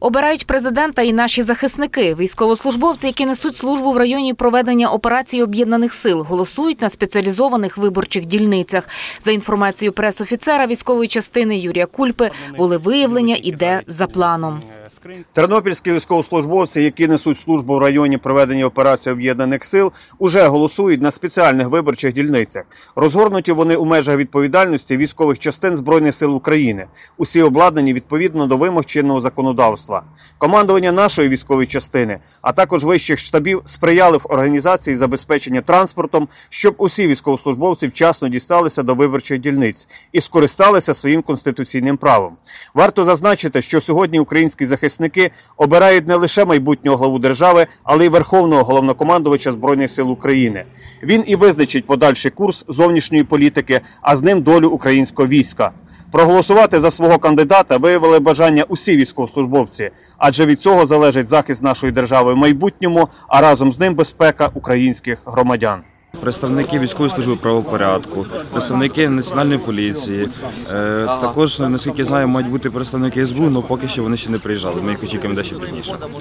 Обирають президента і наші захисники, військовослужбовці, які несуть службу в районі проведення операції об'єднаних сил, голосують на спеціалізованих виборчих дільницях. За інформацією пресофіцера військової частини Юрія Кульпи, волевиявлення іде за планом. Тернопільські військовослужбовці, які несуть службу в районі проведення операції об'єднаних сил, уже голосують на спеціальних виборчих дільницях. Розгорнуті вони у межах відповідальності військових частин збройних сил України. Усі обладнані відповідно до вимог чинного законодавства. Командування нашої військової частини, а також вищих штабів, сприяли в організації забезпечення транспортом, щоб усі військовослужбовці вчасно дісталися до виборчих дільниць і скористалися своїм конституційним правом. Варто зазначити, що сьогодні українські захисники обирають не лише майбутнього главу держави, але й верховного головнокомандувача збройних сил України. Він і визначить подальший курс зовнішньої політики, а з ним долю українського війська. Проголосувати за свого кандидата виявили бажання усі військовослужбовці, адже від цього залежить захист нашої держави в майбутньому, а разом з ним безпека українських громадян. Представники військової служби правопорядку, представники національної поліції. Е, також, наскільки знаю, мають бути представники СБУ, але поки що вони ще не приїжджали. Ми їх очікуємо дещо пізніше.